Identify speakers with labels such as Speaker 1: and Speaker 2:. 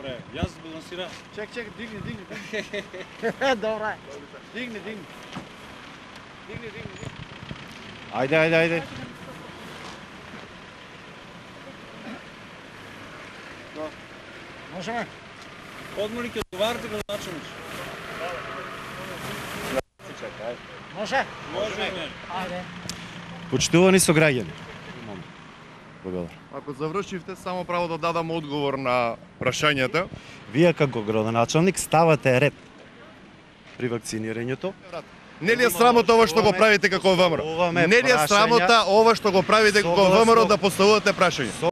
Speaker 1: Добре, јас балансира.
Speaker 2: Чек, чек, дигни, дигни, дигни. Добре. Дигни, дигни. Дигни, дигни, дигни.
Speaker 3: Ајде, ајде, ајде.
Speaker 2: Можеме?
Speaker 1: Одмори ќе одговарате градоначалник.
Speaker 2: Може?
Speaker 1: Можеме.
Speaker 2: Ајде.
Speaker 3: Почитувани со граѓани. Благодарам.
Speaker 4: Ако завршивте, само право да дадам одговор на прашањата.
Speaker 3: Вие како градоначалник ставате ред при вакцинирањето.
Speaker 4: Не ли е срамота ова што го правите како ВМРО?
Speaker 3: Ова ме
Speaker 4: Не ли е срамота ова што го правите како ВМРО да поставувате прашања?
Speaker 3: Со